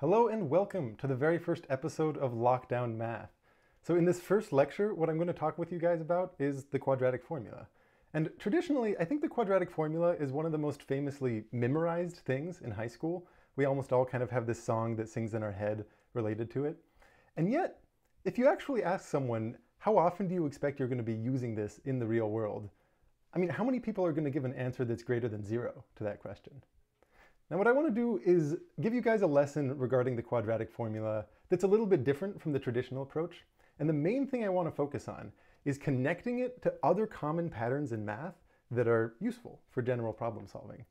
Hello and welcome to the very first episode of Lockdown Math. So in this first lecture, what I'm going to talk with you guys about is the quadratic formula. And traditionally, I think the quadratic formula is one of the most famously memorized things in high school. We almost all kind of have this song that sings in our head related to it. And yet, if you actually ask someone, how often do you expect you're going to be using this in the real world? I mean, how many people are going to give an answer that's greater than zero to that question? Now what I want to do is give you guys a lesson regarding the quadratic formula that's a little bit different from the traditional approach. And the main thing I want to focus on is connecting it to other common patterns in math that are useful for general problem solving.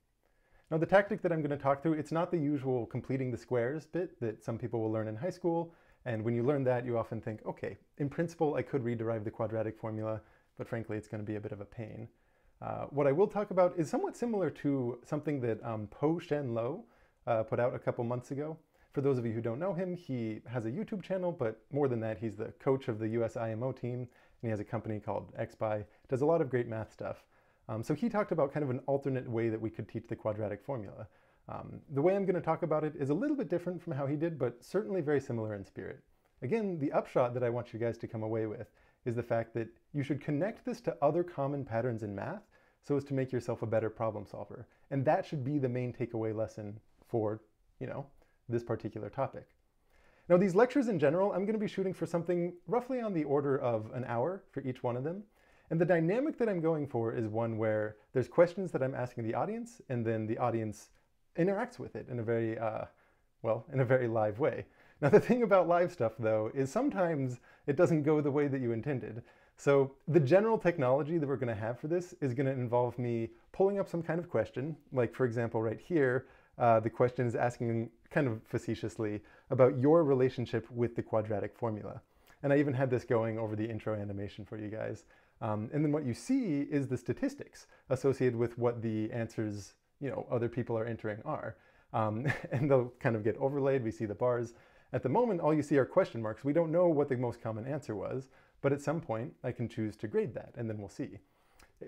Now the tactic that I'm going to talk through, it's not the usual completing the squares bit that some people will learn in high school. And when you learn that, you often think, okay, in principle, I could rederive the quadratic formula, but frankly, it's going to be a bit of a pain. Uh, what I will talk about is somewhat similar to something that um, Po Shen Loh uh, put out a couple months ago. For those of you who don't know him, he has a YouTube channel, but more than that, he's the coach of the US IMO team, and he has a company called Expii. Does a lot of great math stuff. Um, so he talked about kind of an alternate way that we could teach the quadratic formula. Um, the way I'm going to talk about it is a little bit different from how he did, but certainly very similar in spirit. Again, the upshot that I want you guys to come away with is the fact that you should connect this to other common patterns in math so as to make yourself a better problem solver. And that should be the main takeaway lesson for, you know, this particular topic. Now these lectures in general, I'm going to be shooting for something roughly on the order of an hour for each one of them. And the dynamic that I'm going for is one where there's questions that I'm asking the audience and then the audience interacts with it in a very, uh, well, in a very live way. Now the thing about live stuff though is sometimes it doesn't go the way that you intended. So the general technology that we're going to have for this is going to involve me pulling up some kind of question, like for example right here, uh, the question is asking kind of facetiously about your relationship with the quadratic formula. And I even had this going over the intro animation for you guys. Um, and then what you see is the statistics associated with what the answers, you know, other people are entering are. Um, and they'll kind of get overlaid. We see the bars. At the moment, all you see are question marks. We don't know what the most common answer was, but at some point I can choose to grade that and then we'll see.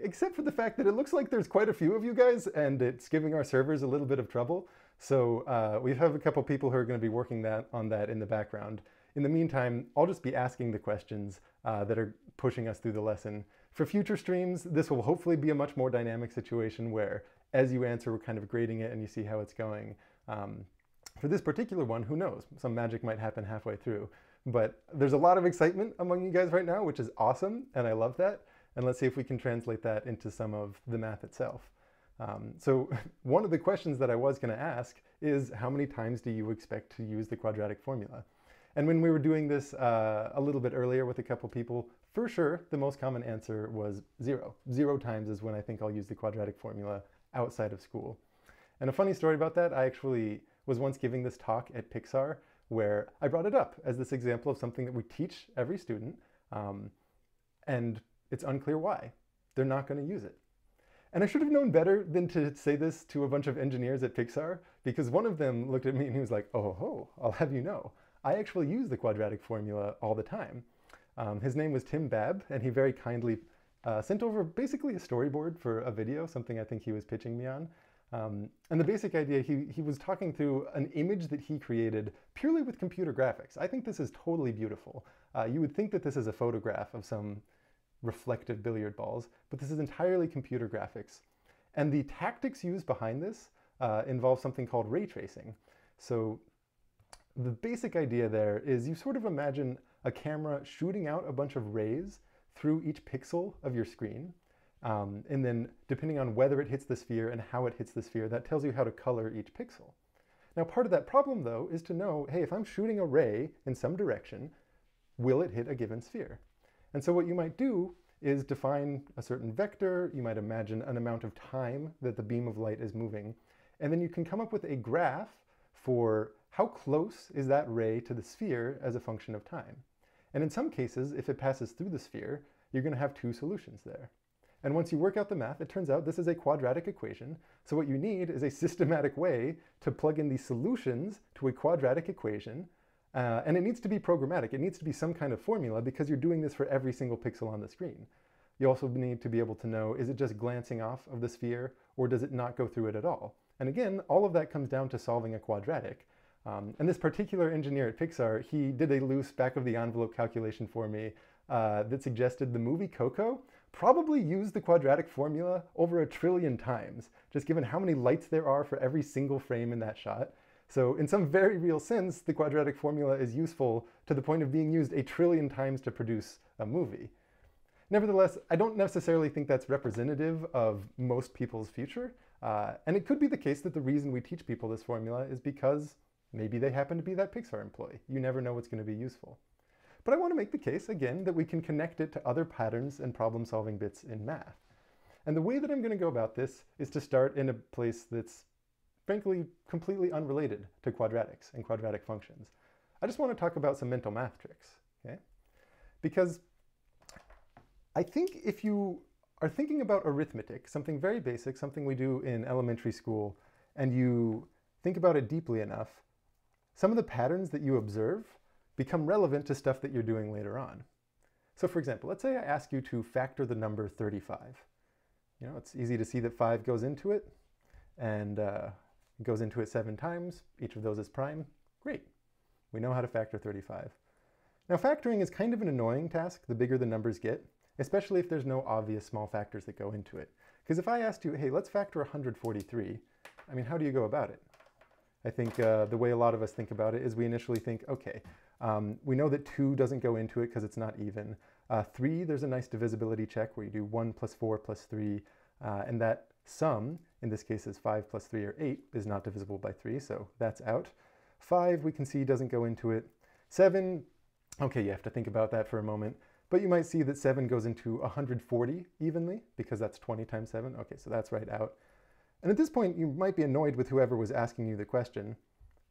Except for the fact that it looks like there's quite a few of you guys and it's giving our servers a little bit of trouble. So uh, we have a couple people who are going to be working that on that in the background. In the meantime, I'll just be asking the questions uh, that are pushing us through the lesson. For future streams, this will hopefully be a much more dynamic situation where as you answer, we're kind of grading it and you see how it's going. Um, for this particular one, who knows? Some magic might happen halfway through. But there's a lot of excitement among you guys right now, which is awesome, and I love that. And let's see if we can translate that into some of the math itself. Um, so one of the questions that I was going to ask is how many times do you expect to use the quadratic formula? And when we were doing this uh, a little bit earlier with a couple people, for sure, the most common answer was zero. Zero times is when I think I'll use the quadratic formula outside of school. And a funny story about that, I actually was once giving this talk at Pixar where I brought it up as this example of something that we teach every student, um, and it's unclear why. They're not going to use it. And I should have known better than to say this to a bunch of engineers at Pixar, because one of them looked at me and he was like, oh, ho, I'll have you know, I actually use the quadratic formula all the time. Um, his name was Tim Babb, and he very kindly uh, sent over basically a storyboard for a video, something I think he was pitching me on. Um, and the basic idea, he, he was talking through an image that he created purely with computer graphics. I think this is totally beautiful. Uh, you would think that this is a photograph of some reflective billiard balls, but this is entirely computer graphics. And the tactics used behind this uh, involve something called ray tracing. So the basic idea there is you sort of imagine a camera shooting out a bunch of rays through each pixel of your screen. Um, and then depending on whether it hits the sphere and how it hits the sphere, that tells you how to color each pixel. Now part of that problem though is to know, hey, if I'm shooting a ray in some direction, will it hit a given sphere? And so what you might do is define a certain vector, you might imagine an amount of time that the beam of light is moving, and then you can come up with a graph for how close is that ray to the sphere as a function of time. And in some cases, if it passes through the sphere, you're going to have two solutions there. And once you work out the math, it turns out this is a quadratic equation. So what you need is a systematic way to plug in the solutions to a quadratic equation. Uh, and it needs to be programmatic. It needs to be some kind of formula because you're doing this for every single pixel on the screen. You also need to be able to know, is it just glancing off of the sphere or does it not go through it at all? And again, all of that comes down to solving a quadratic. Um, and this particular engineer at Pixar, he did a loose back of the envelope calculation for me uh, that suggested the movie Coco probably used the quadratic formula over a trillion times, just given how many lights there are for every single frame in that shot. So in some very real sense, the quadratic formula is useful to the point of being used a trillion times to produce a movie. Nevertheless, I don't necessarily think that's representative of most people's future. Uh, and it could be the case that the reason we teach people this formula is because maybe they happen to be that Pixar employee. You never know what's going to be useful. But I want to make the case, again, that we can connect it to other patterns and problem-solving bits in math. And the way that I'm going to go about this is to start in a place that's frankly completely unrelated to quadratics and quadratic functions. I just want to talk about some mental math tricks, okay? Because I think if you are thinking about arithmetic, something very basic, something we do in elementary school, and you think about it deeply enough, some of the patterns that you observe become relevant to stuff that you're doing later on. So for example, let's say I ask you to factor the number 35. You know, it's easy to see that 5 goes into it, and uh, goes into it seven times. Each of those is prime. Great. We know how to factor 35. Now factoring is kind of an annoying task the bigger the numbers get, especially if there's no obvious small factors that go into it. Because if I asked you, hey, let's factor 143, I mean, how do you go about it? I think uh, the way a lot of us think about it is we initially think, okay, um, we know that 2 doesn't go into it because it's not even. Uh, 3, there's a nice divisibility check where you do 1 plus 4 plus 3, uh, and that sum, in this case is 5 plus 3 or 8, is not divisible by 3, so that's out. 5, we can see, doesn't go into it. 7, okay, you have to think about that for a moment. But you might see that 7 goes into 140 evenly, because that's 20 times 7. Okay, so that's right out. And at this point, you might be annoyed with whoever was asking you the question.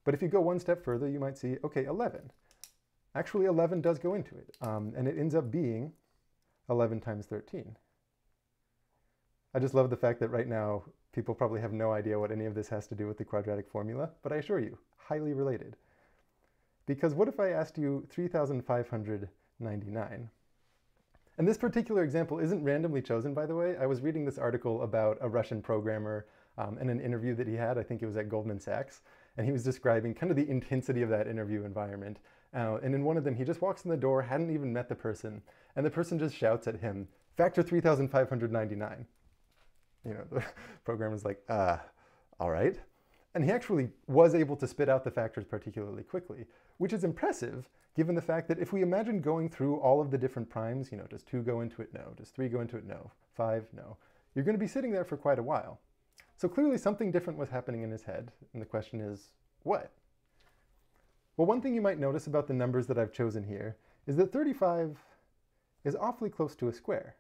But if you go one step further, you might see, okay, 11. Actually, 11 does go into it. Um, and it ends up being 11 times 13. I just love the fact that right now, people probably have no idea what any of this has to do with the quadratic formula. But I assure you, highly related. Because what if I asked you 3,599? And this particular example isn't randomly chosen, by the way. I was reading this article about a Russian programmer um, in an interview that he had, I think it was at Goldman Sachs, and he was describing kind of the intensity of that interview environment. Uh, and in one of them, he just walks in the door, hadn't even met the person, and the person just shouts at him, factor 3,599. You know, the programmer's like, uh, all right. And he actually was able to spit out the factors particularly quickly, which is impressive given the fact that if we imagine going through all of the different primes, you know, does 2 go into it? No. Does 3 go into it? No. 5? No. You're going to be sitting there for quite a while. So clearly something different was happening in his head, and the question is, what? Well, one thing you might notice about the numbers that I've chosen here is that 35 is awfully close to a square.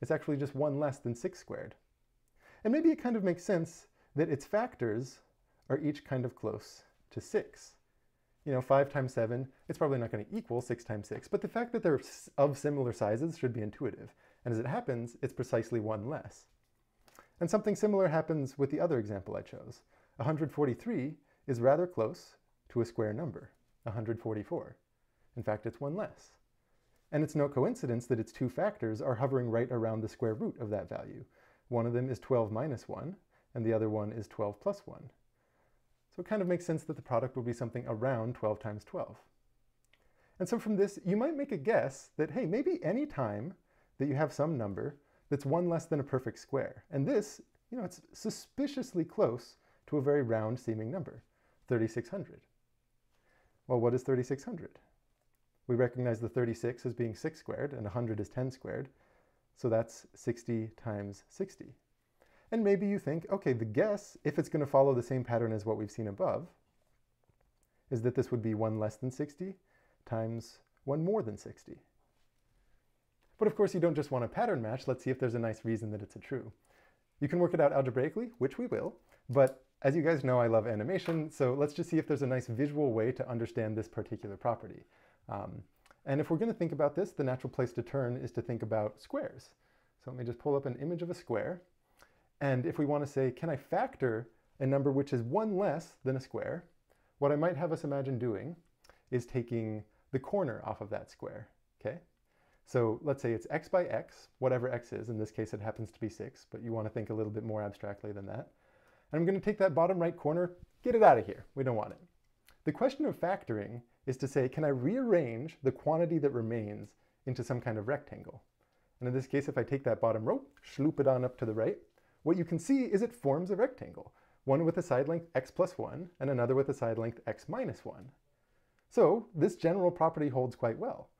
It's actually just one less than 6 squared. And maybe it kind of makes sense that its factors are each kind of close to 6 you know, 5 times 7, it's probably not going to equal 6 times 6, but the fact that they're of similar sizes should be intuitive. And as it happens, it's precisely one less. And something similar happens with the other example I chose. 143 is rather close to a square number, 144. In fact, it's one less. And it's no coincidence that its two factors are hovering right around the square root of that value. One of them is 12 minus 1, and the other one is 12 plus 1. So it kind of makes sense that the product will be something around 12 times 12. And so from this, you might make a guess that, hey, maybe any time that you have some number that's one less than a perfect square. And this, you know, it's suspiciously close to a very round seeming number, 3600. Well, what is 3600? We recognize the 36 as being 6 squared, and 100 is 10 squared. So that's 60 times 60. And maybe you think, okay, the guess, if it's going to follow the same pattern as what we've seen above, is that this would be 1 less than 60 times 1 more than 60. But of course, you don't just want a pattern match. Let's see if there's a nice reason that it's a true. You can work it out algebraically, which we will, but as you guys know, I love animation, so let's just see if there's a nice visual way to understand this particular property. Um, and if we're going to think about this, the natural place to turn is to think about squares. So let me just pull up an image of a square. And if we want to say, can I factor a number which is one less than a square, what I might have us imagine doing is taking the corner off of that square, okay? So let's say it's x by x, whatever x is. In this case, it happens to be 6, but you want to think a little bit more abstractly than that. And I'm going to take that bottom right corner, get it out of here. We don't want it. The question of factoring is to say, can I rearrange the quantity that remains into some kind of rectangle? And in this case, if I take that bottom row, sloop it on up to the right, what you can see is it forms a rectangle, one with a side length x plus 1 and another with a side length x minus 1. So this general property holds quite well.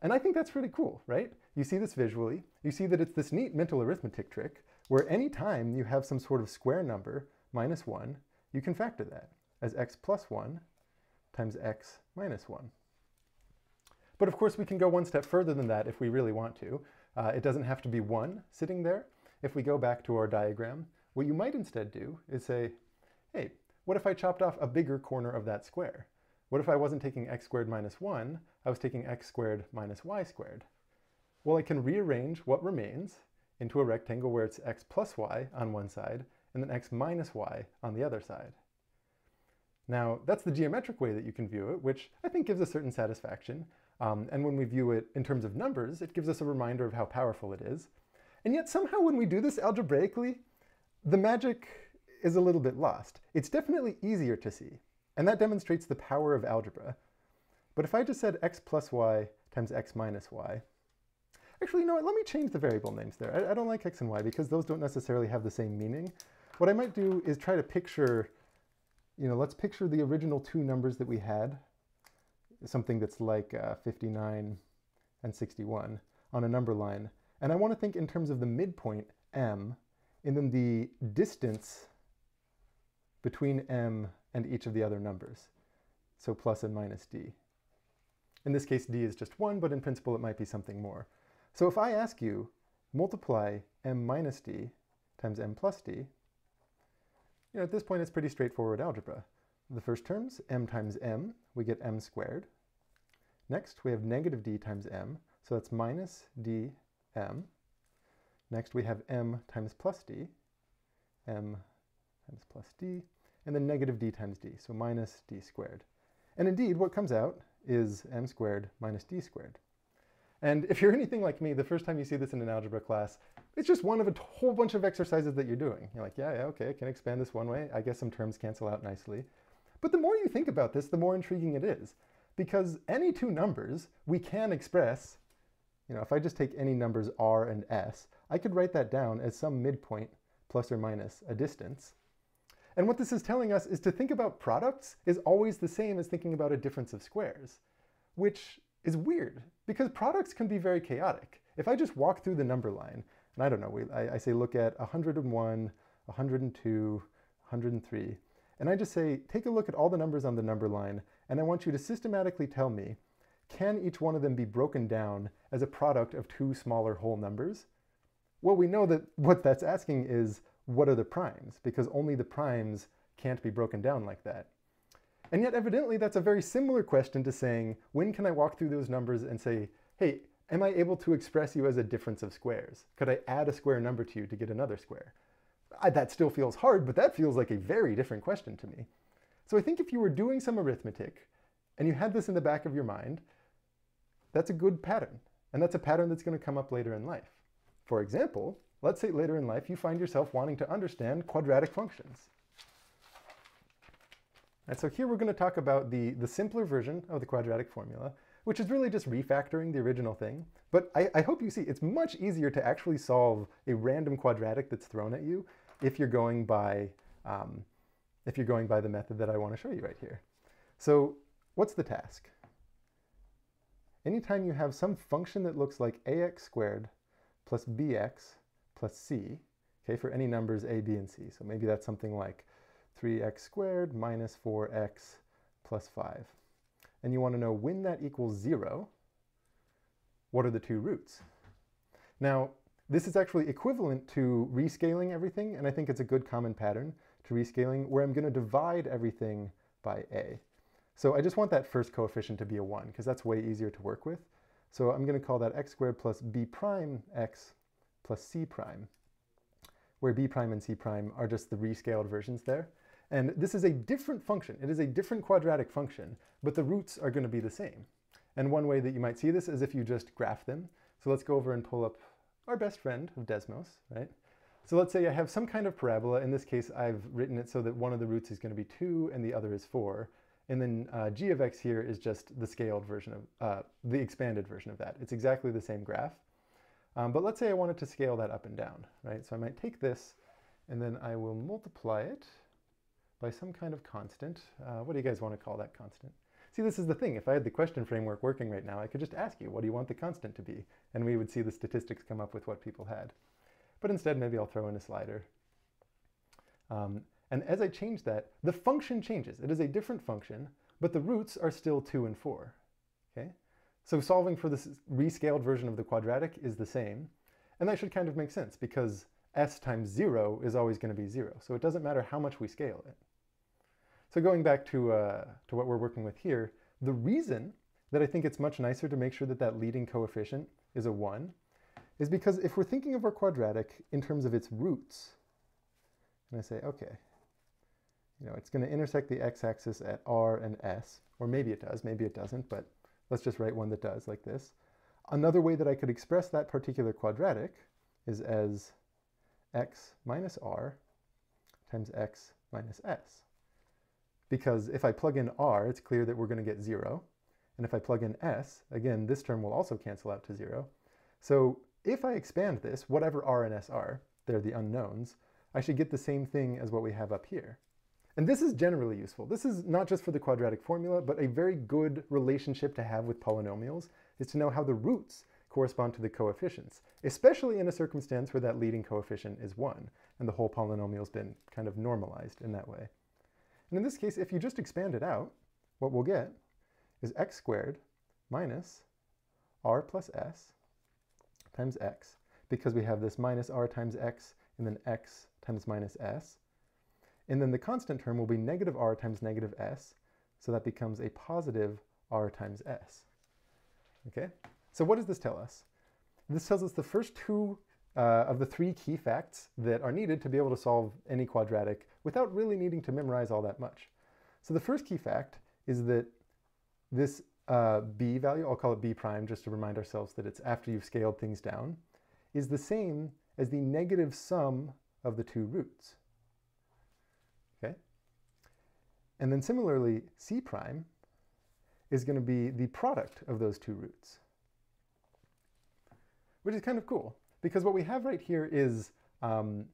And I think that's pretty cool, right? You see this visually. You see that it's this neat mental arithmetic trick where any time you have some sort of square number, minus 1, you can factor that as x plus 1 times x minus 1. But of course, we can go one step further than that if we really want to. Uh, it doesn't have to be 1 sitting there. If we go back to our diagram, what you might instead do is say, hey, what if I chopped off a bigger corner of that square? What if I wasn't taking x squared minus 1, I was taking x squared minus y squared? Well, I can rearrange what remains into a rectangle where it's x plus y on one side and then x minus y on the other side. Now, that's the geometric way that you can view it, which I think gives a certain satisfaction. Um, and when we view it in terms of numbers, it gives us a reminder of how powerful it is. And yet somehow when we do this algebraically, the magic is a little bit lost. It's definitely easier to see. And that demonstrates the power of algebra. But if I just said x plus y times x minus y, actually, you know what, let me change the variable names there. I, I, don't like x and y because those don't necessarily have the same meaning. What I might do is try to picture, you know, let's picture the original two numbers that we had, something that's like uh, 59 and 61 on a number line. And I want to think in terms of the midpoint, m, and then the distance between m and each of the other numbers. So plus and minus d. In this case, d is just 1, but in principle it might be something more. So if I ask you, multiply m minus d times m plus d, you know, at this point it's pretty straightforward algebra. The first terms, m times m, we get m squared. Next, we have negative d times m, so that's minus dm. Next, we have m times plus d, m times plus d, and then negative d times d, so minus d squared. And indeed, what comes out is m squared minus d squared. And if you're anything like me, the first time you see this in an algebra class, it's just one of a whole bunch of exercises that you're doing. You're like, yeah, yeah, okay, I can expand this one way. I guess some terms cancel out nicely. But the more you think about this, the more intriguing it is. Because any two numbers we can express, you know, if I just take any numbers r and s, I could write that down as some midpoint plus or minus a distance. And what this is telling us is to think about products is always the same as thinking about a difference of squares, which is weird because products can be very chaotic. If I just walk through the number line, and I don't know, we, I, I say look at 101, 102, 103, and I just say take a look at all the numbers on the number line, and I want you to systematically tell me, can each one of them be broken down as a product of two smaller whole numbers? Well, we know that what that's asking is what are the primes? Because only the primes can't be broken down like that. And yet evidently that's a very similar question to saying, when can I walk through those numbers and say, hey, am I able to express you as a difference of squares? Could I add a square number to you to get another square? I, that still feels hard, but that feels like a very different question to me. So I think if you were doing some arithmetic and you had this in the back of your mind, that's a good pattern. And that's a pattern that's going to come up later in life. For example, let's say later in life you find yourself wanting to understand quadratic functions. And so here we're going to talk about the, the simpler version of the quadratic formula, which is really just refactoring the original thing. But I, I, hope you see it's much easier to actually solve a random quadratic that's thrown at you if you're going by, um, if you're going by the method that I want to show you right here. So what's the task? Anytime you have some function that looks like ax squared plus bx plus c, okay, for any numbers a, b, and c. So maybe that's something like 3x squared minus 4x plus 5. And you want to know when that equals 0, what are the two roots? Now, this is actually equivalent to rescaling everything, and I think it's a good common pattern to rescaling, where I'm going to divide everything by a. So I just want that first coefficient to be a 1, because that's way easier to work with. So I'm going to call that x squared plus b prime x plus c prime, where b prime and c prime are just the rescaled versions there. And this is a different function. It is a different quadratic function, but the roots are going to be the same. And one way that you might see this is if you just graph them. So let's go over and pull up our best friend of Desmos, right? So let's say I have some kind of parabola. In this case, I've written it so that one of the roots is going to be 2 and the other is 4. And then uh, g of x here is just the scaled version of, uh, the expanded version of that. It's exactly the same graph. Um, but let's say I wanted to scale that up and down, right? So I might take this and then I will multiply it by some kind of constant. Uh, what do you guys want to call that constant? See, this is the thing. If I had the question framework working right now, I could just ask you, what do you want the constant to be? And we would see the statistics come up with what people had. But instead, maybe I'll throw in a slider. Um, and as I change that, the function changes. It is a different function, but the roots are still 2 and 4. Okay? So solving for this rescaled version of the quadratic is the same. And that should kind of make sense because s times 0 is always going to be 0. So it doesn't matter how much we scale it. So going back to, uh, to what we're working with here, the reason that I think it's much nicer to make sure that that leading coefficient is a 1 is because if we're thinking of our quadratic in terms of its roots, and I say, okay, you know, it's going to intersect the x-axis at r and s, or maybe it does, maybe it doesn't, but let's just write one that does like this. Another way that I could express that particular quadratic is as x minus r times x minus s. Because if I plug in r, it's clear that we're going to get 0. And if I plug in s, again, this term will also cancel out to 0. So if I expand this, whatever r and s are, they're the unknowns, I should get the same thing as what we have up here. And this is generally useful. This is not just for the quadratic formula, but a very good relationship to have with polynomials is to know how the roots correspond to the coefficients, especially in a circumstance where that leading coefficient is 1, and the whole polynomial's been kind of normalized in that way. And in this case, if you just expand it out, what we'll get is x squared minus r plus s times x, because we have this minus r times x and then x times minus s. And then the constant term will be negative r times negative s, so that becomes a positive r times s. Okay, so what does this tell us? This tells us the first two uh, of the three key facts that are needed to be able to solve any quadratic without really needing to memorize all that much. So the first key fact is that this uh, b value, I'll call it b prime just to remind ourselves that it's after you've scaled things down, is the same as the negative sum of the two roots. Okay? And then similarly, c prime is going to be the product of those two roots, which is kind of cool. Because what we have right here is, um,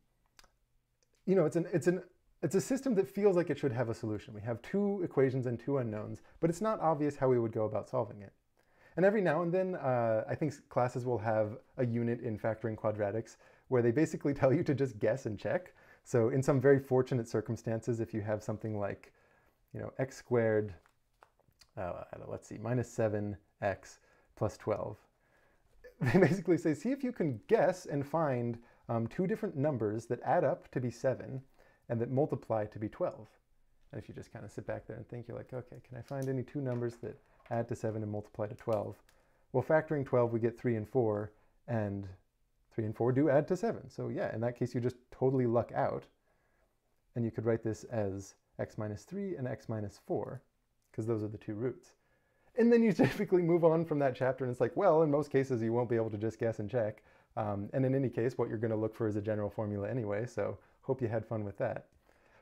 you know, it's an, it's an, it's a system that feels like it should have a solution. We have two equations and two unknowns, but it's not obvious how we would go about solving it. And every now and then, uh, I think classes will have a unit in factoring quadratics where they basically tell you to just guess and check. So in some very fortunate circumstances, if you have something like, you know, x squared, uh, let's see, minus 7x plus 12, they basically say, see if you can guess and find um, two different numbers that add up to be 7 and that multiply to be 12. And if you just kind of sit back there and think, you're like, okay, can I find any two numbers that add to 7 and multiply to 12? Well, factoring 12, we get 3 and 4, and 3 and 4 do add to 7. So yeah, in that case, you just totally luck out. And you could write this as x minus 3 and x minus 4, because those are the two roots. And then you typically move on from that chapter and it's like, well, in most cases you won't be able to just guess and check. Um, and in any case, what you're going to look for is a general formula anyway, so hope you had fun with that.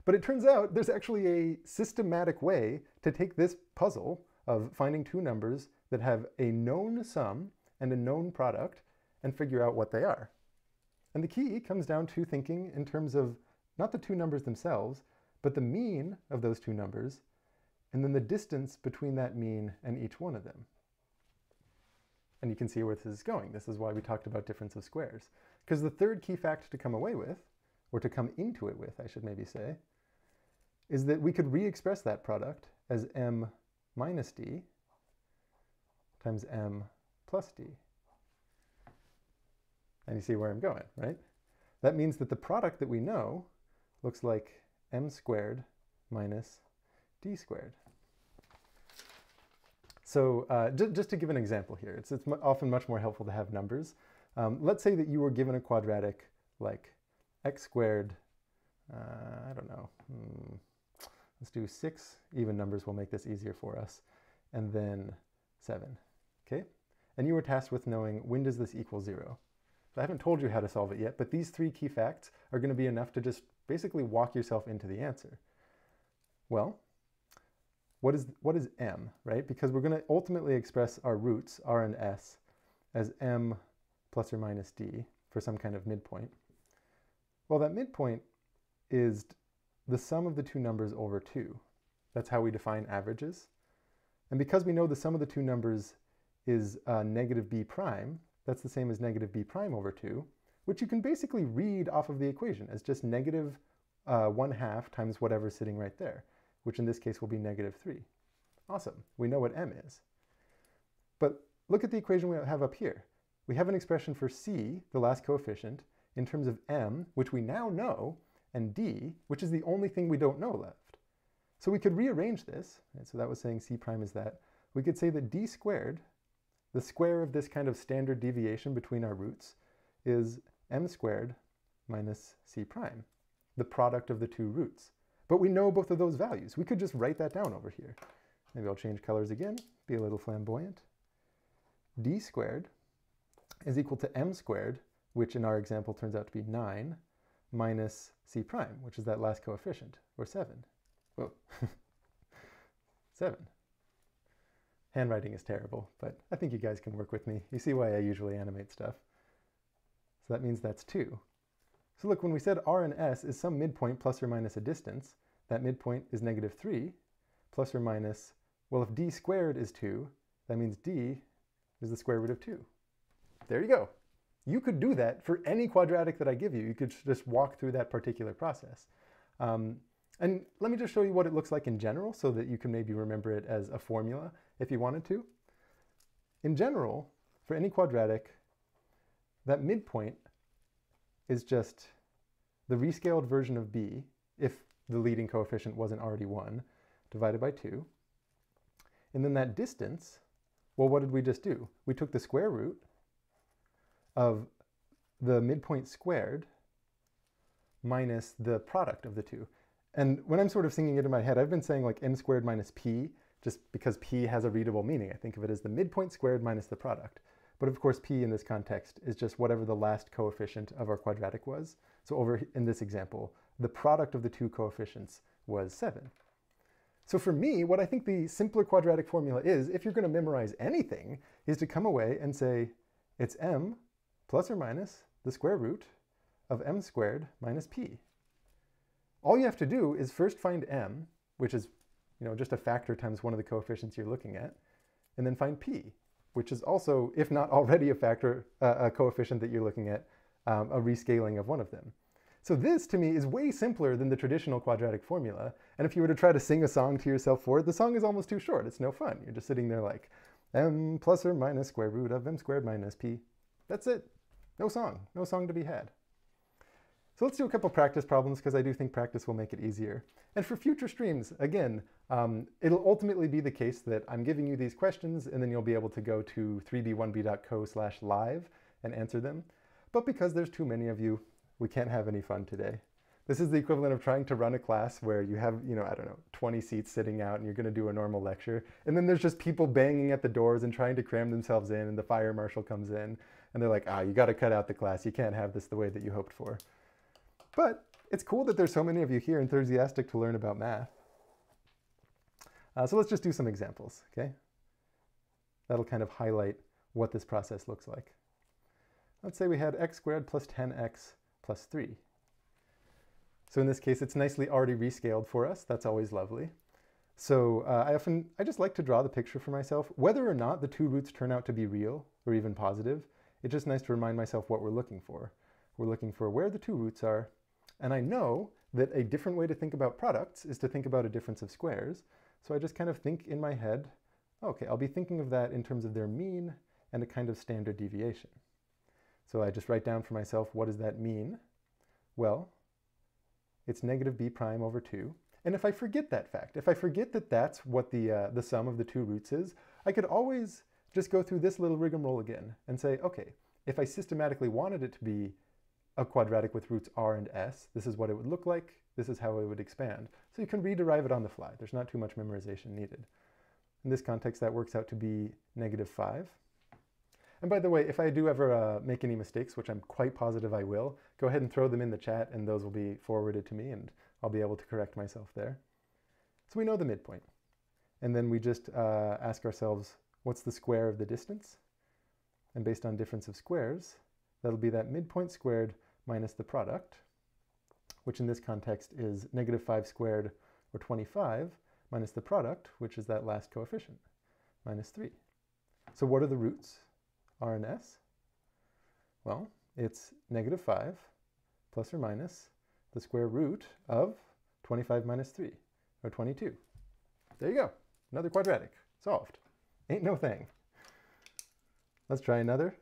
But it turns out there's actually a systematic way to take this puzzle of finding two numbers that have a known sum and a known product and figure out what they are. And the key comes down to thinking in terms of not the two numbers themselves, but the mean of those two numbers and then the distance between that mean and each one of them. And you can see where this is going. This is why we talked about difference of squares. Because the third key fact to come away with, or to come into it with, I should maybe say, is that we could re-express that product as m minus d times m plus d. And you see where I'm going, right? That means that the product that we know looks like m squared minus d squared. So uh, just to give an example here, it's, it's often much more helpful to have numbers. Um, let's say that you were given a quadratic like x squared, uh, I don't know, hmm, let's do six even numbers will make this easier for us, and then seven, okay? And you were tasked with knowing when does this equal zero? I haven't told you how to solve it yet, but these three key facts are going to be enough to just basically walk yourself into the answer. Well, what is, what is m, right? Because we're going to ultimately express our roots, r and s, as m plus or minus d for some kind of midpoint. Well, that midpoint is the sum of the two numbers over 2. That's how we define averages. And because we know the sum of the two numbers is uh, negative b prime, that's the same as negative b prime over 2, which you can basically read off of the equation as just negative uh, 1 half times whatever's sitting right there, which in this case will be negative 3. Awesome, we know what m is. But look at the equation we have up here. We have an expression for c, the last coefficient, in terms of m, which we now know, and d, which is the only thing we don't know left. So we could rearrange this, right? so that was saying c prime is that. We could say that d squared, the square of this kind of standard deviation between our roots, is m squared minus c prime, the product of the two roots. But we know both of those values. We could just write that down over here. Maybe I'll change colors again, be a little flamboyant. d squared is equal to m squared, which in our example turns out to be 9, minus c prime, which is that last coefficient, or 7. Whoa. 7. Handwriting is terrible, but I think you guys can work with me. You see why I usually animate stuff. So that means that's 2. So look, when we said r and s is some midpoint plus or minus a distance, that midpoint is negative 3 plus or minus, well, if d squared is 2, that means d is the square root of 2. There you go. You could do that for any quadratic that I give you. You could just walk through that particular process. Um, and let me just show you what it looks like in general so that you can maybe remember it as a formula if you wanted to. In general, for any quadratic, that midpoint is just the rescaled version of b, if the leading coefficient wasn't already 1, divided by 2. And then that distance, well, what did we just do? We took the square root of the midpoint squared minus the product of the two. And when I'm sort of singing it in my head, I've been saying like m squared minus p, just because p has a readable meaning. I think of it as the midpoint squared minus the product. But of course, p in this context is just whatever the last coefficient of our quadratic was. So over in this example, the product of the two coefficients was 7. So for me, what I think the simpler quadratic formula is, if you're going to memorize anything, is to come away and say, it's m plus or minus the square root of m squared minus p. All you have to do is first find m, which is you know, just a factor times one of the coefficients you're looking at, and then find p, which is also, if not already a factor, uh, a coefficient that you're looking at, um, a rescaling of one of them. So this, to me, is way simpler than the traditional quadratic formula. And if you were to try to sing a song to yourself for it, the song is almost too short. It's no fun. You're just sitting there like, m plus or minus square root of m squared minus p. That's it. No song, no song to be had. So let's do a couple practice problems because I do think practice will make it easier. And for future streams, again, um, it'll ultimately be the case that I'm giving you these questions and then you'll be able to go to 3b1b.co slash live and answer them. But because there's too many of you, we can't have any fun today. This is the equivalent of trying to run a class where you have, you know, I don't know, 20 seats sitting out and you're going to do a normal lecture. And then there's just people banging at the doors and trying to cram themselves in and the fire marshal comes in and they're like, ah, you got to cut out the class. You can't have this the way that you hoped for. But it's cool that there's so many of you here enthusiastic to learn about math. Uh, so let's just do some examples, okay? That'll kind of highlight what this process looks like. Let's say we had x squared plus 10x plus 3. So in this case, it's nicely already rescaled for us. That's always lovely. So uh, I often, I just like to draw the picture for myself. Whether or not the two roots turn out to be real or even positive, it's just nice to remind myself what we're looking for. We're looking for where the two roots are, and I know that a different way to think about products is to think about a difference of squares. So I just kind of think in my head, okay, I'll be thinking of that in terms of their mean and a kind of standard deviation. So I just write down for myself, what does that mean? Well, it's negative b prime over 2. And if I forget that fact, if I forget that that's what the, uh, the sum of the two roots is, I could always just go through this little rigmarole again and say, okay, if I systematically wanted it to be a quadratic with roots r and s, this is what it would look like, this is how it would expand. So you can rederive it on the fly. There's not too much memorization needed. In this context, that works out to be negative 5. And by the way, if I do ever uh, make any mistakes, which I'm quite positive I will, go ahead and throw them in the chat and those will be forwarded to me and I'll be able to correct myself there. So we know the midpoint. and then we just uh, ask ourselves, what's the square of the distance? And based on difference of squares, that'll be that midpoint squared minus the product, which in this context is negative 5 squared, or 25, minus the product, which is that last coefficient, minus 3. So what are the roots, r and s? Well, it's negative 5 plus or minus the square root of 25 minus 3, or 22. There you go. Another quadratic. Solved. Ain't no thing. Let's try another.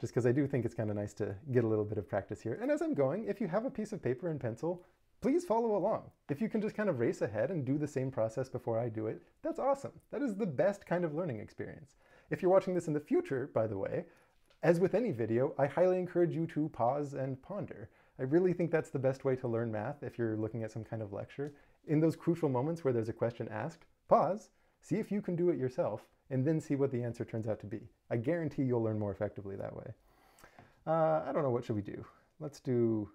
Just because I do think it's kind of nice to get a little bit of practice here. And as I'm going, if you have a piece of paper and pencil, please follow along. If you can just kind of race ahead and do the same process before I do it, that's awesome. That is the best kind of learning experience. If you're watching this in the future, by the way, as with any video, I highly encourage you to pause and ponder. I really think that's the best way to learn math if you're looking at some kind of lecture. In those crucial moments where there's a question asked, pause, see if you can do it yourself, and then see what the answer turns out to be. I guarantee you'll learn more effectively that way. Uh, I don't know, what should we do? Let's do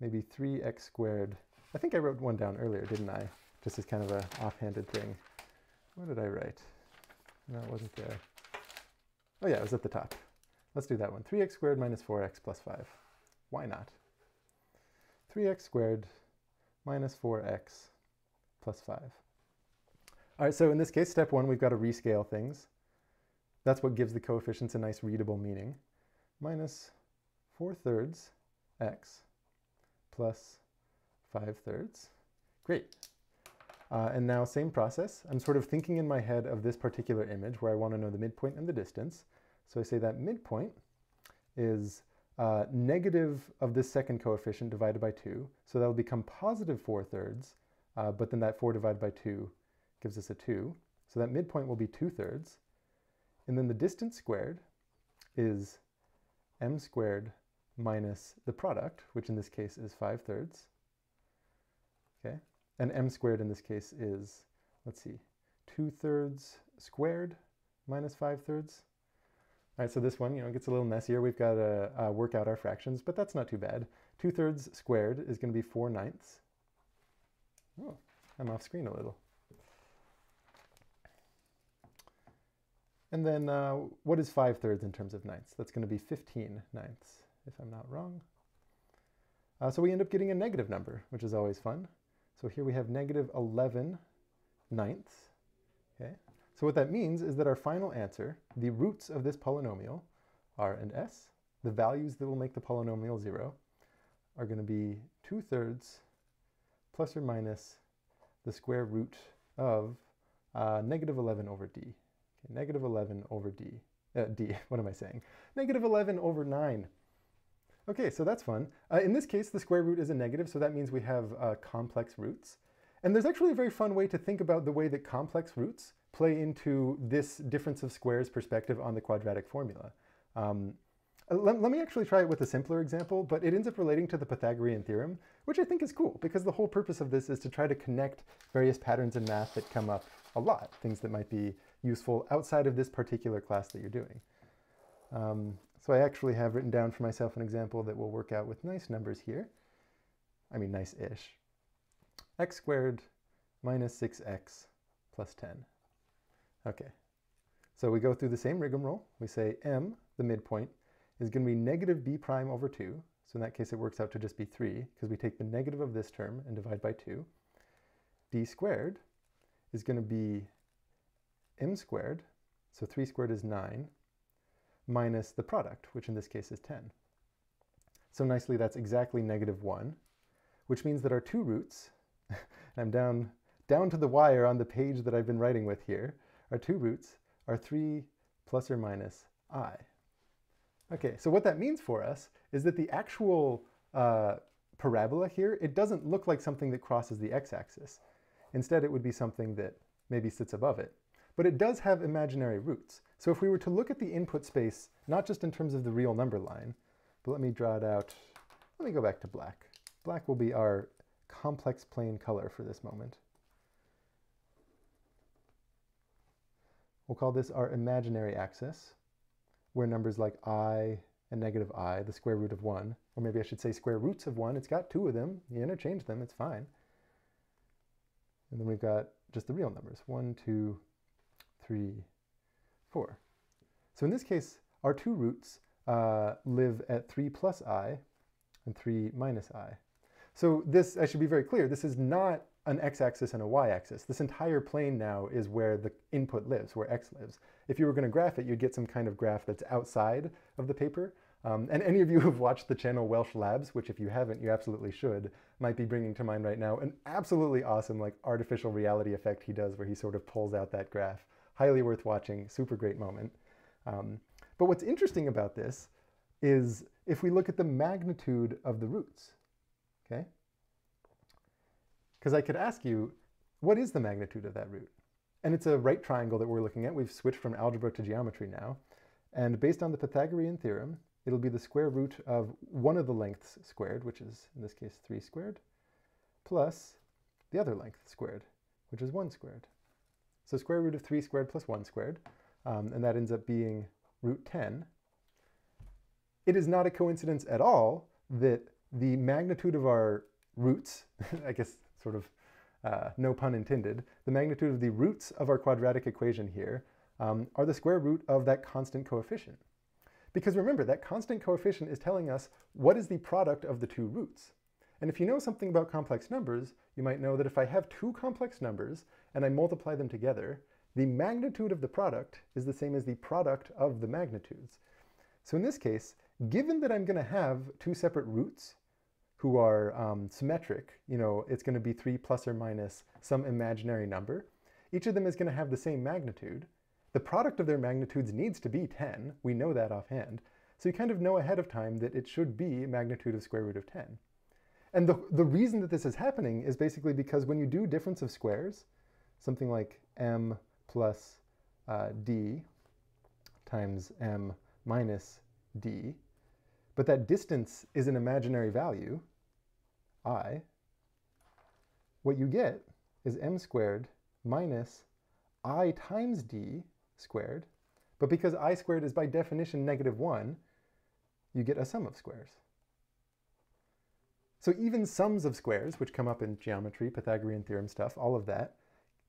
maybe 3x squared. I think I wrote one down earlier, didn't I? Just as kind of a offhanded thing. What did I write? No, it wasn't there. Oh yeah, it was at the top. Let's do that one. 3x squared minus 4x plus 5. Why not? 3x squared minus 4x plus 5. All right, so in this case, step one, we've got to rescale things. That's what gives the coefficients a nice readable meaning. Minus 4 thirds x plus 5 thirds. Great. Uh, and now same process. I'm sort of thinking in my head of this particular image where I want to know the midpoint and the distance. So I say that midpoint is uh, negative of this second coefficient divided by 2. So that'll become positive 4 thirds, uh, but then that 4 divided by 2 gives us a 2. So that midpoint will be 2 thirds. And then the distance squared is m squared minus the product, which in this case is 5 thirds. Okay, and m squared in this case is, let's see, 2 thirds squared minus 5 thirds. All right, so this one, you know, gets a little messier. We've got to uh, work out our fractions, but that's not too bad. 2 thirds squared is going to be 4 ninths. Oh, I'm off screen a little. And then uh, what is 5 thirds in terms of ninths? That's going to be 15 ninths, if I'm not wrong. Uh, so we end up getting a negative number, which is always fun. So here we have negative 11 ninths. Okay. So what that means is that our final answer, the roots of this polynomial, r and s, the values that will make the polynomial 0, are going to be 2 thirds plus or minus the square root of uh, negative 11 over d. Negative 11 over d. Uh, d, what am I saying? Negative 11 over 9. Okay, so that's fun. Uh, in this case, the square root is a negative, so that means we have uh, complex roots. And there's actually a very fun way to think about the way that complex roots play into this difference of squares perspective on the quadratic formula. Um, uh, let, let, me actually try it with a simpler example, but it ends up relating to the Pythagorean theorem, which I think is cool because the whole purpose of this is to try to connect various patterns in math that come up a lot, things that might be useful outside of this particular class that you're doing. Um, so I actually have written down for myself an example that will work out with nice numbers here. I mean, nice-ish. x squared minus 6x plus 10. Okay, so we go through the same rigmarole. We say m, the midpoint, is going to be negative b prime over 2. So in that case, it works out to just be 3, because we take the negative of this term and divide by 2. d squared is going to be m squared, so 3 squared is 9, minus the product, which in this case is 10. So nicely, that's exactly negative 1, which means that our two roots, I'm down, down to the wire on the page that I've been writing with here, our two roots are 3 plus or minus i. Okay, so what that means for us is that the actual uh, parabola here, it doesn't look like something that crosses the x-axis. Instead, it would be something that maybe sits above it but it does have imaginary roots. So if we were to look at the input space, not just in terms of the real number line, but let me draw it out. Let me go back to black. Black will be our complex plane color for this moment. We'll call this our imaginary axis, where numbers like i and negative i, the square root of 1, or maybe I should say square roots of 1, it's got two of them, you interchange them, it's fine. And then we've got just the real numbers, 1, 2, 3, 4. So in this case, our two roots uh, live at 3 plus i and 3 minus i. So this, I should be very clear, this is not an x-axis and a y-axis. This entire plane now is where the input lives, where x lives. If you were going to graph it, you'd get some kind of graph that's outside of the paper. Um, and any of you who've watched the channel Welch Labs, which if you haven't, you absolutely should, might be bringing to mind right now an absolutely awesome like artificial reality effect he does where he sort of pulls out that graph. Highly worth watching, super great moment. Um, but what's interesting about this is if we look at the magnitude of the roots, okay? Because I could ask you, what is the magnitude of that root? And it's a right triangle that we're looking at. We've switched from algebra to geometry now. And based on the Pythagorean theorem, it'll be the square root of one of the lengths squared, which is in this case 3 squared, plus the other length squared, which is 1 squared. So square root of 3 squared plus 1 squared, um, and that ends up being root 10. It is not a coincidence at all that the magnitude of our roots, I guess sort of uh, no pun intended, the magnitude of the roots of our quadratic equation here um, are the square root of that constant coefficient. Because remember, that constant coefficient is telling us what is the product of the two roots. And if you know something about complex numbers, you might know that if I have two complex numbers and I multiply them together, the magnitude of the product is the same as the product of the magnitudes. So in this case, given that I'm going to have two separate roots who are um, symmetric, you know, it's going to be 3 plus or minus some imaginary number, each of them is going to have the same magnitude. The product of their magnitudes needs to be 10. We know that offhand. So you kind of know ahead of time that it should be magnitude of square root of 10. And the, the reason that this is happening is basically because when you do difference of squares, something like m plus uh, d times m minus d, but that distance is an imaginary value, i, what you get is m squared minus i times d squared, but because i squared is by definition negative 1, you get a sum of squares. So even sums of squares, which come up in geometry, Pythagorean theorem stuff, all of that,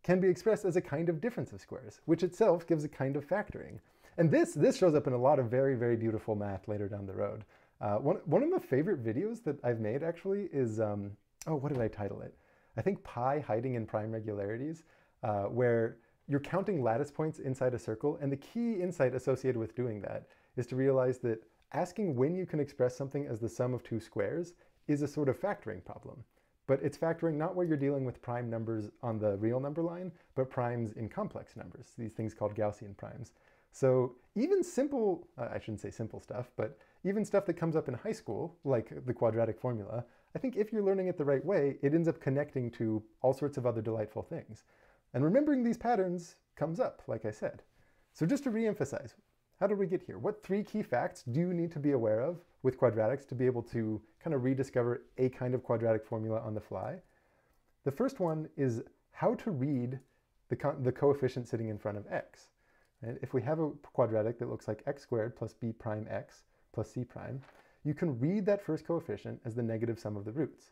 can be expressed as a kind of difference of squares, which itself gives a kind of factoring. And this, this shows up in a lot of very, very beautiful math later down the road. Uh, one, one of my favorite videos that I've made actually is, um, oh, what did I title it? I think pi hiding in prime regularities, uh, where you're counting lattice points inside a circle, and the key insight associated with doing that is to realize that asking when you can express something as the sum of two squares is a sort of factoring problem. But it's factoring not where you're dealing with prime numbers on the real number line, but primes in complex numbers, these things called Gaussian primes. So even simple, uh, I shouldn't say simple stuff, but even stuff that comes up in high school, like the quadratic formula, I think if you're learning it the right way, it ends up connecting to all sorts of other delightful things. And remembering these patterns comes up, like I said. So just to reemphasize, how did we get here? What three key facts do you need to be aware of with quadratics to be able to kind of rediscover a kind of quadratic formula on the fly? The first one is how to read the, the coefficient sitting in front of x. Right? If we have a quadratic that looks like x squared plus b prime x plus c prime, you can read that first coefficient as the negative sum of the roots.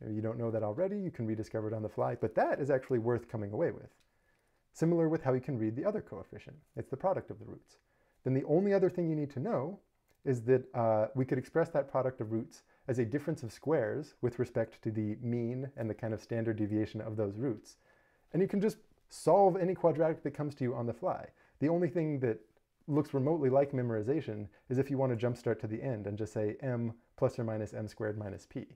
If you don't know that already, you can rediscover it on the fly, but that is actually worth coming away with. Similar with how you can read the other coefficient. It's the product of the roots. Then the only other thing you need to know is that uh, we could express that product of roots as a difference of squares with respect to the mean and the kind of standard deviation of those roots. And you can just solve any quadratic that comes to you on the fly. The only thing that looks remotely like memorization is if you want to jumpstart to the end and just say m plus or minus m squared minus p.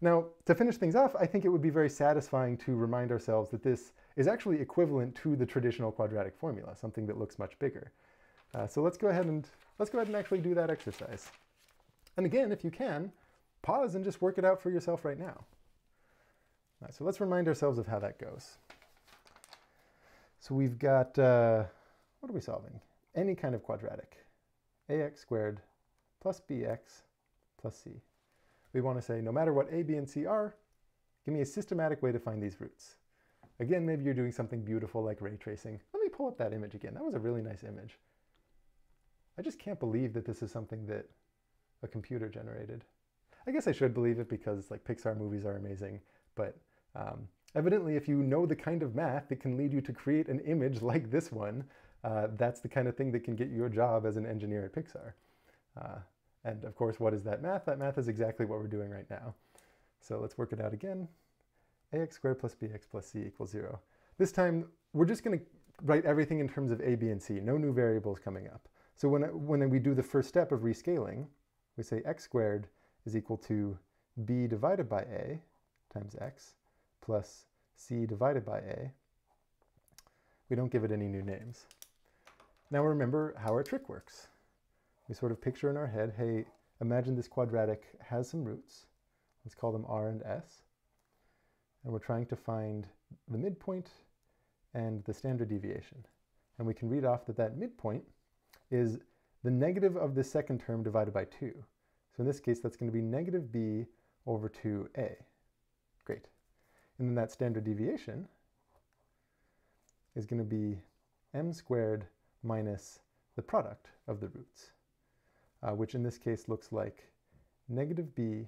Now, to finish things off, I think it would be very satisfying to remind ourselves that this is actually equivalent to the traditional quadratic formula, something that looks much bigger. Uh, so let's go ahead and let's go ahead and actually do that exercise. And again, if you can, pause and just work it out for yourself right now. All right, so let's remind ourselves of how that goes. So we've got, uh, what are we solving? Any kind of quadratic. ax squared plus bx plus c. We want to say no matter what a, b, and c are, give me a systematic way to find these roots. Again, maybe you're doing something beautiful like ray tracing. Let me pull up that image again. That was a really nice image. I just can't believe that this is something that a computer generated. I guess I should believe it because like Pixar movies are amazing, but um, Evidently, if you know the kind of math that can lead you to create an image like this one, uh, that's the kind of thing that can get you a job as an engineer at Pixar. Uh, and of course, what is that math? That math is exactly what we're doing right now. So let's work it out again. ax squared plus bx plus c equals 0. This time, we're just going to write everything in terms of a, b, and c. No new variables coming up. So when, when we do the first step of rescaling, we say x squared is equal to b divided by a times x plus c divided by a. We don't give it any new names. Now remember how our trick works. We sort of picture in our head, hey, imagine this quadratic has some roots. Let's call them r and s. And we're trying to find the midpoint and the standard deviation. And we can read off that that midpoint is the negative of the second term divided by 2. So in this case, that's going to be negative b over 2a. Great. And then that standard deviation is going to be m squared minus the product of the roots, uh, which in this case looks like negative b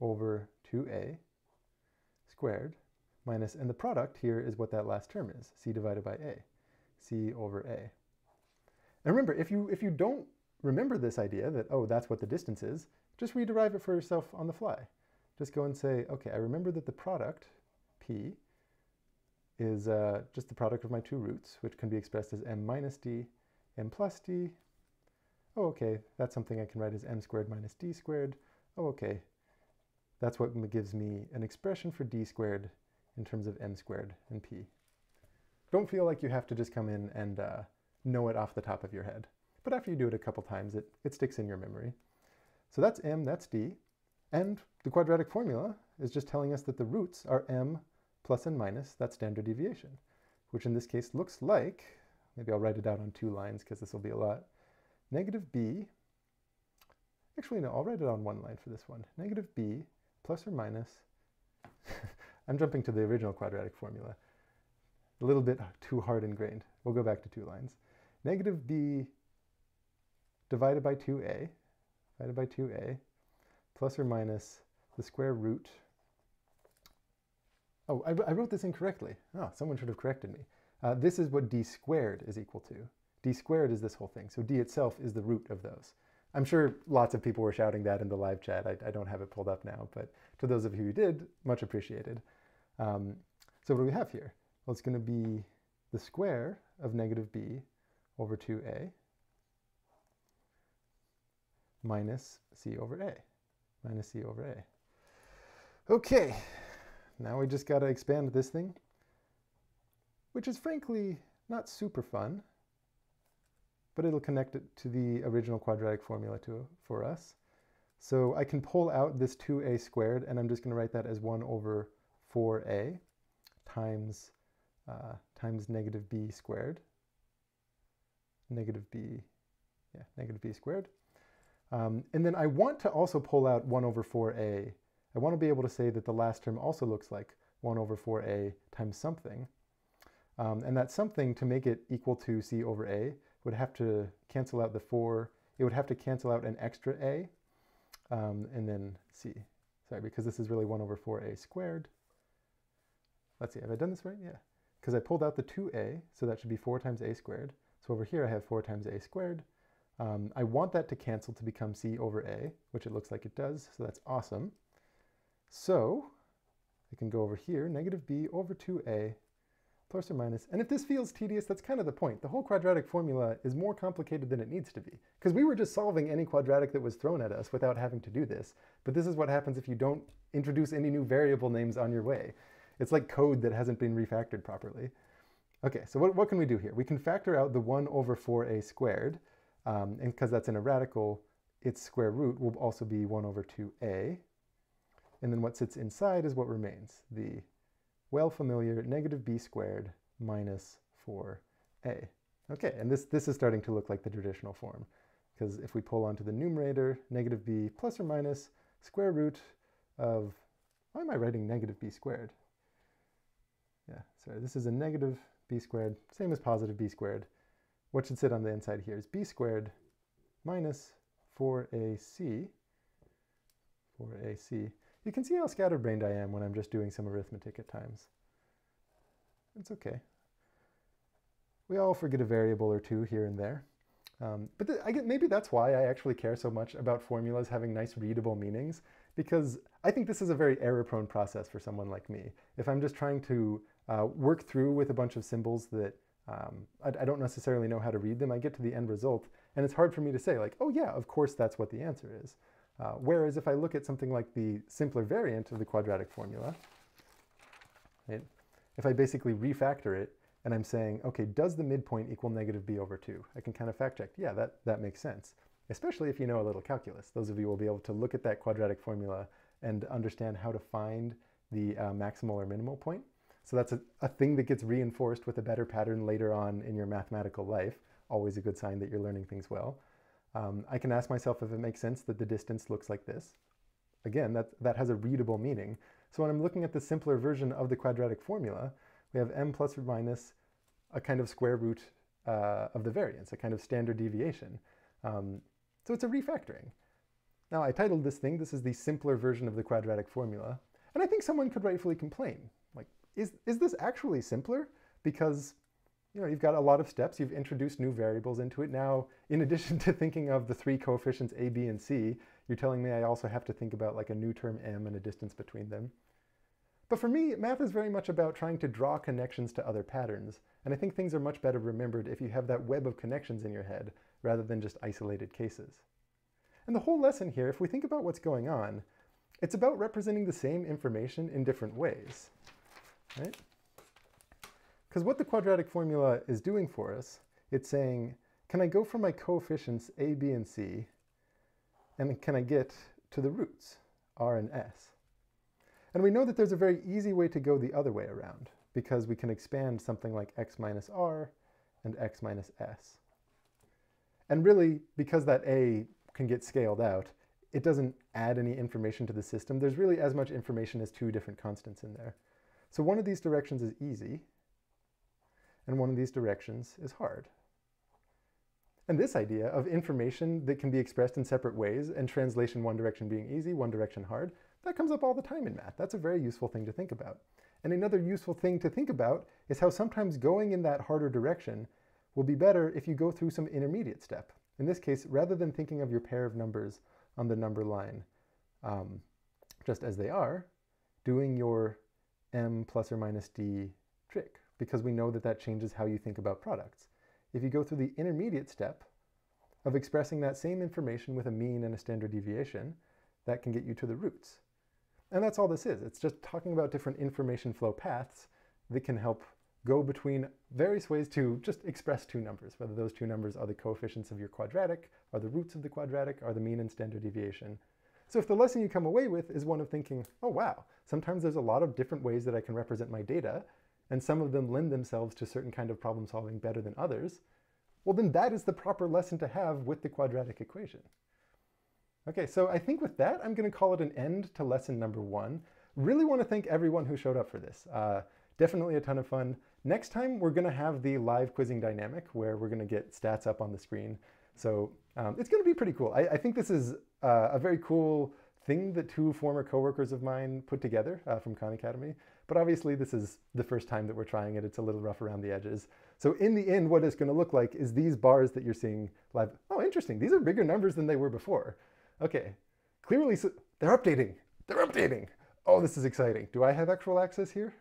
over 2a squared minus, and the product here is what that last term is, c divided by a, c over a. And remember, if you, if you don't remember this idea that, oh, that's what the distance is, just rederive it for yourself on the fly. Just go and say, okay, I remember that the product, p, is uh, just the product of my two roots, which can be expressed as m minus d, m plus d. Oh, okay, that's something I can write as m squared minus d squared. Oh, okay, that's what gives me an expression for d squared in terms of m squared and p. Don't feel like you have to just come in and uh, know it off the top of your head. But after you do it a couple times, it, it sticks in your memory. So that's m, that's d. And the quadratic formula is just telling us that the roots are m plus and minus that standard deviation, which in this case looks like, maybe I'll write it out on two lines because this will be a lot, negative b, actually no, I'll write it on one line for this one, negative b plus or minus, I'm jumping to the original quadratic formula, a little bit too hard ingrained. We'll go back to two lines. Negative b divided by 2a, divided by 2a, plus or minus the square root Oh, I, I, wrote this incorrectly. Oh, someone should have corrected me. Uh, this is what d squared is equal to. d squared is this whole thing. So d itself is the root of those. I'm sure lots of people were shouting that in the live chat. I, I don't have it pulled up now, but to those of you who did, much appreciated. Um, so what do we have here? Well, it's going to be the square of negative b over 2a minus c over a, minus c over a. Okay, now we just got to expand this thing, which is frankly not super fun, but it'll connect it to the original quadratic formula to, for us. So I can pull out this 2a squared, and I'm just going to write that as 1 over 4a times, uh, times negative b squared. Negative b, yeah, negative b squared. Um, and then I want to also pull out 1 over 4a I want to be able to say that the last term also looks like 1 over 4a times something. Um, and that something, to make it equal to c over a, would have to cancel out the 4. It would have to cancel out an extra a, um, and then c. Sorry, because this is really 1 over 4a squared. Let's see, have I done this right? Yeah. Because I pulled out the 2a, so that should be 4 times a squared. So over here I have 4 times a squared. Um, I want that to cancel to become c over a, which it looks like it does, so that's awesome. So I can go over here, negative b over 2a plus or minus. And if this feels tedious, that's kind of the point. The whole quadratic formula is more complicated than it needs to be. Because we were just solving any quadratic that was thrown at us without having to do this. But this is what happens if you don't introduce any new variable names on your way. It's like code that hasn't been refactored properly. Okay, so what, what can we do here? We can factor out the 1 over 4a squared, um, and because that's in a radical, its square root will also be 1 over 2a, and then what sits inside is what remains, the well-familiar negative b squared minus 4a. Okay, and this, this is starting to look like the traditional form, because if we pull onto the numerator, negative b plus or minus square root of, why am I writing negative b squared? Yeah, sorry, this is a negative b squared, same as positive b squared. What should sit on the inside here is b squared minus 4ac, 4ac, You can see how scatterbrained I am when I'm just doing some arithmetic at times. It's okay. We all forget a variable or two here and there. Um, but th I get, maybe that's why I actually care so much about formulas having nice readable meanings, because I think this is a very error-prone process for someone like me. If I'm just trying to uh, work through with a bunch of symbols that um, I, I, don't necessarily know how to read them, I get to the end result, and it's hard for me to say, like, oh yeah, of course that's what the answer is. Uh, whereas if I look at something like the simpler variant of the quadratic formula, right, if I basically refactor it, and I'm saying, okay, does the midpoint equal negative b over 2? I can kind of fact check, yeah, that, that makes sense, especially if you know a little calculus. Those of you will be able to look at that quadratic formula and understand how to find the uh, maximal or minimal point. So that's a, a thing that gets reinforced with a better pattern later on in your mathematical life. Always a good sign that you're learning things well. Um, I can ask myself if it makes sense that the distance looks like this. Again, that, that has a readable meaning. So when I'm looking at the simpler version of the quadratic formula, we have m plus or minus a kind of square root uh, of the variance, a kind of standard deviation. Um, so it's a refactoring. Now I titled this thing, this is the simpler version of the quadratic formula, and I think someone could rightfully complain. Is, is this actually simpler? Because you know, you've got a lot of steps, you've introduced new variables into it. Now, in addition to thinking of the three coefficients a, b, and c, you're telling me I also have to think about like a new term m and a distance between them. But for me, math is very much about trying to draw connections to other patterns, and I think things are much better remembered if you have that web of connections in your head rather than just isolated cases. And the whole lesson here, if we think about what's going on, it's about representing the same information in different ways, right? Because what the quadratic formula is doing for us, it's saying, can I go from my coefficients a, b, and c, and can I get to the roots, r and s? And we know that there's a very easy way to go the other way around because we can expand something like x minus r and x minus s. And really, because that a can get scaled out, it doesn't add any information to the system. There's really as much information as two different constants in there. So one of these directions is easy, and one of these directions is hard. And this idea of information that can be expressed in separate ways and translation one direction being easy, one direction hard, that comes up all the time in math. That's a very useful thing to think about. And another useful thing to think about is how sometimes going in that harder direction will be better if you go through some intermediate step. In this case, rather than thinking of your pair of numbers on the number line um, just as they are, doing your m plus or minus d trick, because we know that that changes how you think about products. If you go through the intermediate step of expressing that same information with a mean and a standard deviation, that can get you to the roots. And that's all this is. It's just talking about different information flow paths that can help go between various ways to just express two numbers, whether those two numbers are the coefficients of your quadratic, are the roots of the quadratic, are the mean and standard deviation. So if the lesson you come away with is one of thinking, oh wow, sometimes there's a lot of different ways that I can represent my data, and some of them lend themselves to certain kind of problem solving better than others, well then that is the proper lesson to have with the quadratic equation. Okay, so I think with that, I'm going to call it an end to lesson number one. Really want to thank everyone who showed up for this. Uh, definitely a ton of fun. Next time, we're going to have the live quizzing dynamic where we're going to get stats up on the screen. So um, it's going to be pretty cool. I, I think this is uh, a very cool thing that two former coworkers of mine put together uh, from Khan Academy. But obviously, this is the first time that we're trying it. It's a little rough around the edges. So in the end, what it's going to look like is these bars that you're seeing live. Oh, interesting. These are bigger numbers than they were before. Okay, clearly so they're updating. They're updating. Oh, this is exciting. Do I have actual access here?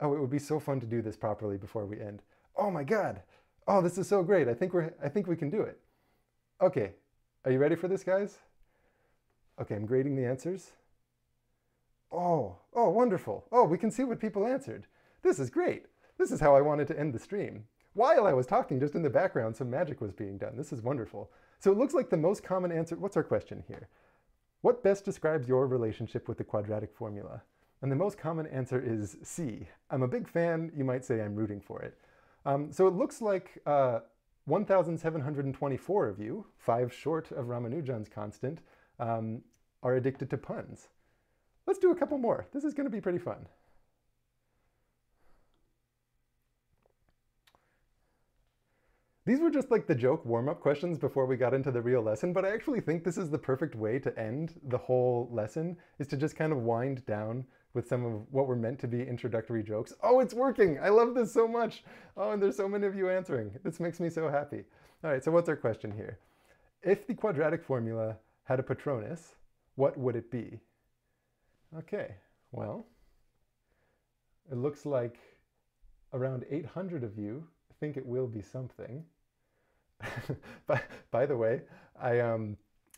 Oh, it would be so fun to do this properly before we end. Oh my God. Oh, this is so great. I think we're I think we can do it. Okay. Are you ready for this, guys? Okay, I'm grading the answers. Oh, oh, wonderful. Oh, we can see what people answered. This is great. This is how I wanted to end the stream. While I was talking, just in the background, some magic was being done. This is wonderful. So it looks like the most common answer, what's our question here? What best describes your relationship with the quadratic formula? And the most common answer is C. I'm a big fan, you might say I'm rooting for it. Um, so it looks like uh, 1,724 of you, five short of Ramanujan's constant, um, are addicted to puns. Let's do a couple more. This is going to be pretty fun. These were just like the joke warm-up questions before we got into the real lesson, but I actually think this is the perfect way to end the whole lesson, is to just kind of wind down with some of what were meant to be introductory jokes. Oh, it's working! I love this so much! Oh, and there's so many of you answering. This makes me so happy. All right, so what's our question here? If the quadratic formula had a patronus, what would it be? Okay, well, it looks like around 800 of you think it will be something. by, by the way, I um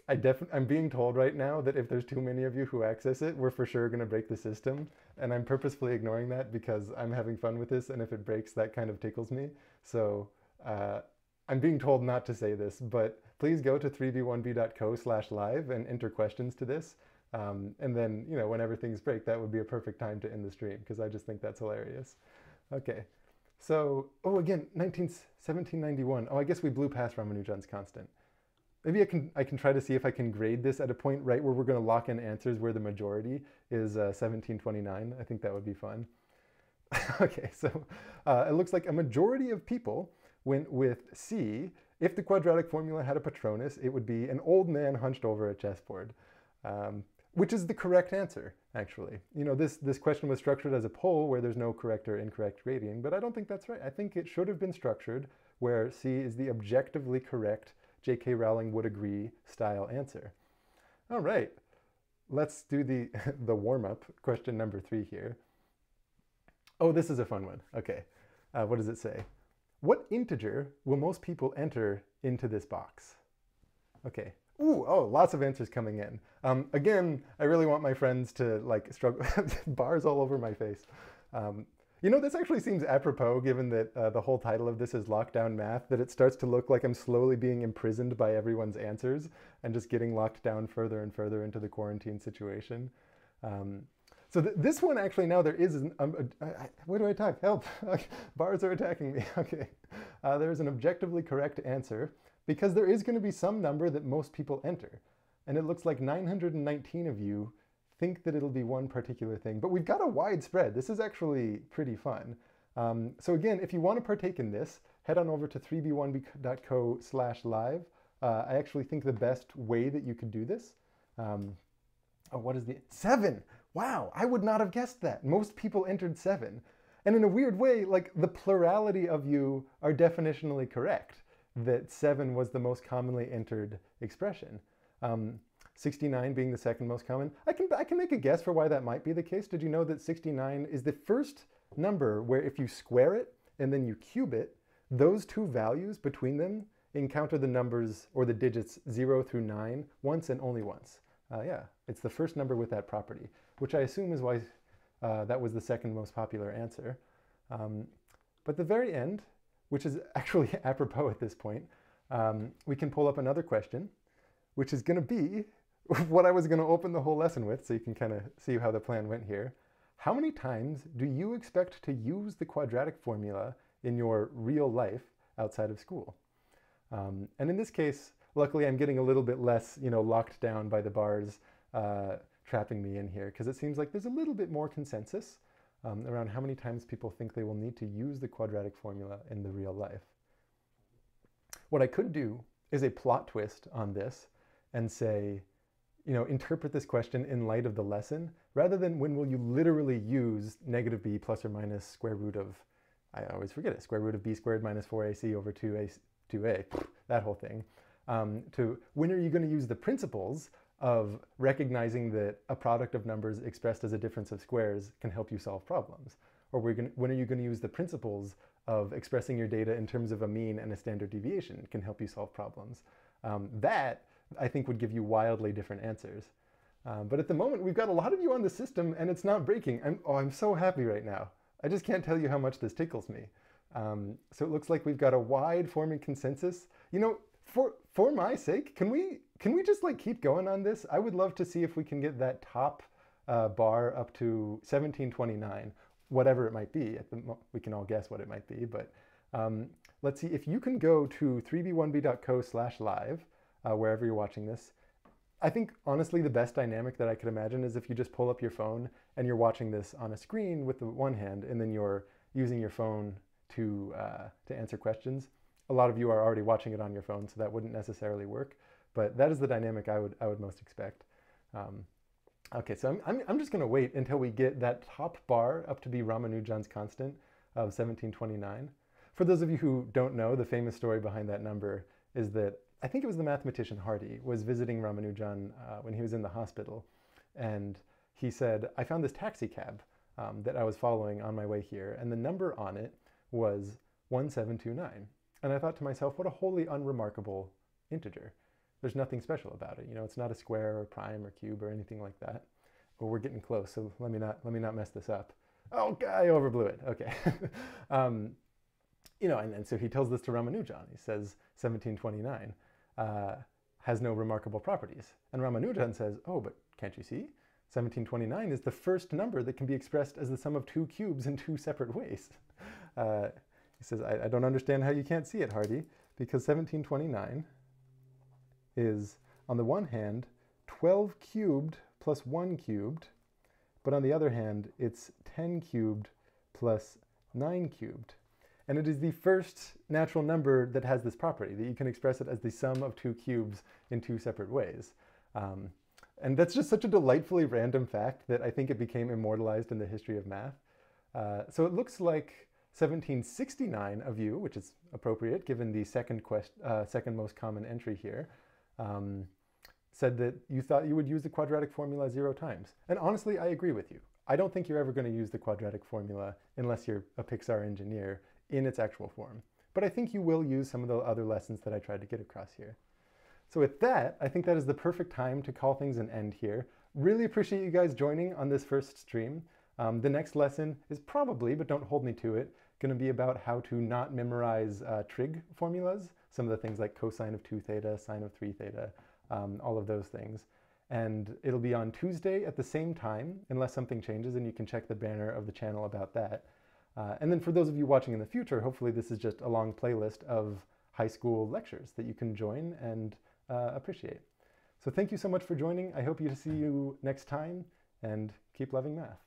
I definitely I'm being told right now that if there's too many of you who access it, we're for sure going to break the system, and I'm purposefully ignoring that because I'm having fun with this, and if it breaks, that kind of tickles me. So uh, I'm being told not to say this, but please go to 3b1b.co/live and enter questions to this. Um, and then, you know, whenever things break, that would be a perfect time to end the stream because I just think that's hilarious. Okay, so, oh, again, 19, 1791. Oh, I guess we blew past Ramanujan's constant. Maybe I can, I can try to see if I can grade this at a point right where we're going to lock in answers where the majority is uh, 1729. I think that would be fun. okay, so uh, it looks like a majority of people went with C. If the quadratic formula had a patronus, it would be an old man hunched over a chessboard. Um, which is the correct answer, actually. You know, this, this question was structured as a poll where there's no correct or incorrect grading, but I don't think that's right. I think it should have been structured where C is the objectively correct, J.K. Rowling would agree style answer. All right, let's do the, the warm-up, question number three here. Oh, this is a fun one. Okay, uh, what does it say? What integer will most people enter into this box? Okay, Ooh, oh, lots of answers coming in. Um, again, I really want my friends to like struggle, bars all over my face. Um, you know, this actually seems apropos given that uh, the whole title of this is Lockdown Math, that it starts to look like I'm slowly being imprisoned by everyone's answers and just getting locked down further and further into the quarantine situation. Um, so th this one actually now there is, an, um, uh, where do I type? Help, bars are attacking me. Okay, uh, there's an objectively correct answer because there is going to be some number that most people enter. And it looks like 919 of you think that it'll be one particular thing, but we've got a wide spread. This is actually pretty fun. Um, so again, if you want to partake in this, head on over to 3b1b.co slash live. Uh, I actually think the best way that you could do this, um, oh, what is the, seven. Wow, I would not have guessed that. Most people entered seven. And in a weird way, like the plurality of you are definitionally correct that 7 was the most commonly entered expression. Um, 69 being the second most common. I can, I can make a guess for why that might be the case. Did you know that 69 is the first number where if you square it and then you cube it, those two values between them encounter the numbers or the digits 0 through 9 once and only once. Uh, yeah, it's the first number with that property, which I assume is why uh, that was the second most popular answer. Um, but the very end, which is actually apropos at this point, um, we can pull up another question, which is going to be what I was going to open the whole lesson with, so you can kind of see how the plan went here. How many times do you expect to use the quadratic formula in your real life outside of school? Um, and in this case, luckily I'm getting a little bit less, you know, locked down by the bars uh, trapping me in here, because it seems like there's a little bit more consensus um, around how many times people think they will need to use the quadratic formula in the real life. What I could do is a plot twist on this and say, you know, interpret this question in light of the lesson, rather than when will you literally use negative b plus or minus square root of, I always forget it, square root of b squared minus 4ac over 2a, 2a that whole thing, um, to when are you going to use the principles of recognizing that a product of numbers expressed as a difference of squares can help you solve problems? Or gonna, when are you going to use the principles of expressing your data in terms of a mean and a standard deviation can help you solve problems? Um, that, I think, would give you wildly different answers. Um, but at the moment, we've got a lot of you on the system and it's not breaking. I'm, oh, I'm so happy right now. I just can't tell you how much this tickles me. Um, so it looks like we've got a wide forming consensus. You know, for, for my sake, can we can we just like keep going on this? I would love to see if we can get that top uh, bar up to 1729, whatever it might be. we can all guess what it might be, but um, let's see if you can go to 3b1b.co slash live, uh, wherever you're watching this. I think honestly the best dynamic that I could imagine is if you just pull up your phone and you're watching this on a screen with the one hand and then you're using your phone to, uh, to answer questions. a lot of you are already watching it on your phone, so that wouldn't necessarily work. But that is the dynamic I would, I would most expect. Um, okay, so I'm, I'm, I'm just going to wait until we get that top bar up to be Ramanujan's constant of 1729. For those of you who don't know, the famous story behind that number is that I think it was the mathematician Hardy was visiting Ramanujan uh, when he was in the hospital, and he said, "I found this taxi cab um, that I was following on my way here, and the number on it was 1729." And I thought to myself, what a wholly unremarkable integer. There's nothing special about it. You know, it's not a square or prime or cube or anything like that. But we're getting close, so let me not let me not mess this up. Oh, I overblew it. Okay. um, you know, and, and so he tells this to Ramanujan. He says 1729 uh, has no remarkable properties. And Ramanujan says, oh, but can't you see? 1729 is the first number that can be expressed as the sum of two cubes in two separate ways. Uh, he says, I, I don't understand how you can't see it, Hardy, because 1729 is, on the one hand, 12 cubed plus 1 cubed, but on the other hand, it's 10 cubed plus 9 cubed. And it is the first natural number that has this property, that you can express it as the sum of two cubes in two separate ways. Um, and that's just such a delightfully random fact that I think it became immortalized in the history of math. Uh, so it looks like 1769 of you, which is appropriate given the second, uh, second most common entry here, um, said that you thought you would use the quadratic formula zero times. And honestly, I agree with you. I don't think you're ever going to use the quadratic formula unless you're a Pixar engineer in its actual form. But I think you will use some of the other lessons that I tried to get across here. So with that, I think that is the perfect time to call things an end here. Really appreciate you guys joining on this first stream. Um, the next lesson is probably, but don't hold me to it, going to be about how to not memorize uh, trig formulas, some of the things like cosine of 2 theta, sine of 3 theta, um, all of those things. And it'll be on Tuesday at the same time, unless something changes, and you can check the banner of the channel about that. Uh, and then for those of you watching in the future, hopefully this is just a long playlist of high school lectures that you can join and uh, appreciate. So thank you so much for joining. I hope to see you next time and keep loving math.